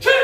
Two.